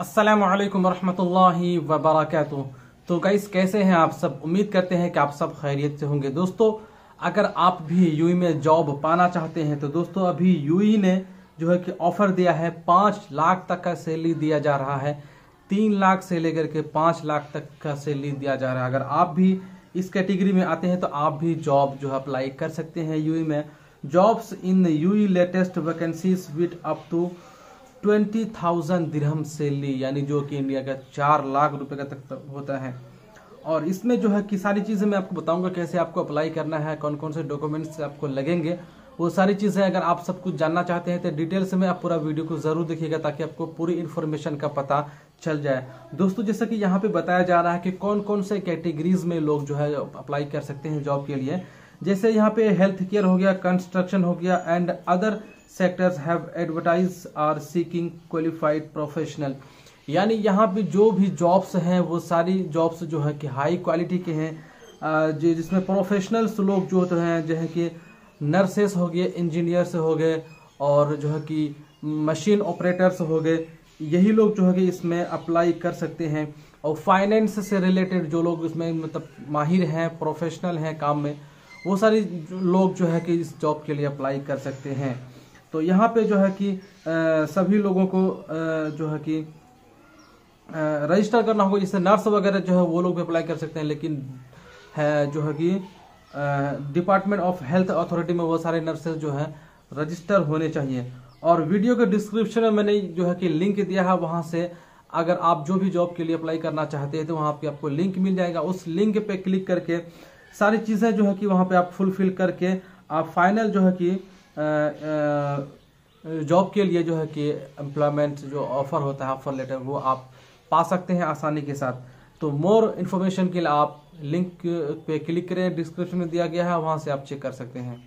अस्सलाम वालेकुम रहमतुल्लाहि व बरकातुहू तो गाइस कैसे हैं आप सब? उम्मीद करते हैं कि आप सब खैरियत से होंगे। दोस्तों, अगर आप भी यूई में जॉब पाना चाहते हैं तो दोस्तों, अभी यूई ने जो है कि ऑफ़र दिया है, पाँच लाख तक का सैलरी दिया जा रहा है। तीन लाख से लेकर के पाँच लाख तक का सैलरी दिया जा रहा है। अगर आप भी इस कैटेगरी में आते हैं तो आप भी जॉब जो है अप्लाई कर सकते हैं यूई में। Jobs in UAE latest vacancies with up to twenty thousand dirham salary यानी जो कि इंडिया का चार लाख रुपए का तक होता है। और इसमें जो है कि सारी चीज़ें मैं आपको बताऊँगा कैसे आपको अप्लाई करना है कौन कौन से डॉक्यूमेंट्स आपको लगेंगे। वो सारी चीज़ें अगर आप सब कुछ जानना चाहते हैं तो डिटेल्स में आप पूरा वीडियो को ज़रूर देखिएगा ताकि आपको पूरी इन्फॉर्मेशन का पता चल जाए। दोस्तों, जैसा कि यहाँ पे बताया जा रहा है कि कौन कौन से कैटेगरीज में लोग जो है अप्लाई कर सकते हैं जॉब के लिए। जैसे यहाँ पे हेल्थ केयर हो गया कंस्ट्रक्शन हो गया and other sectors have advertise are seeking qualified professional यानी यहाँ पे जो भी जॉब्स हैं, वो सारी जॉब्स जो है कि हाई क्वालिटी के हैं। जो, जिसमें प्रोफेशनल्स लोग जो होते हैं, जो है कि नर्सेस हो गए इंजीनियर्स हो गए, और जो है कि मशीन ऑपरेटर्स हो गए, यही लोग जो है कि इसमें अप्लाई कर सकते हैं। और फाइनेंस से रिलेटेड जो लोग इसमें मतलब माहिर हैं प्रोफेशनल हैं काम में वो सारी लोग जो है कि इस जॉब के लिए अप्लाई कर सकते हैं। तो यहाँ पे जो है कि आ, सभी लोगों को आ, जो है कि रजिस्टर करना होगा। जैसे नर्स वगैरह जो है वो लोग भी अप्लाई कर सकते हैं लेकिन है जो है कि डिपार्टमेंट ऑफ़ हेल्थ अथॉरिटी में वो सारे नर्सेज जो है रजिस्टर होने चाहिए। और वीडियो के डिस्क्रिप्शन में मैंने जो है कि लिंक दिया है वहाँ से अगर आप जो भी जॉब के लिए अप्लाई करना चाहते हैं तो वहाँ पे आपको लिंक मिल जाएगा। उस लिंक पे क्लिक करके सारी चीज़ें जो है कि वहाँ पे आप फुलफिल करके आप फाइनल जो है कि जॉब के लिए जो है कि एम्प्लॉयमेंट जो ऑफ़र होता है ऑफ़र लेटर वो आप पा सकते हैं आसानी के साथ। तो मोर इन्फॉर्मेशन के लिए आप लिंक पे क्लिक करें डिस्क्रिप्शन में दिया गया है, वहाँ से आप चेक कर सकते हैं।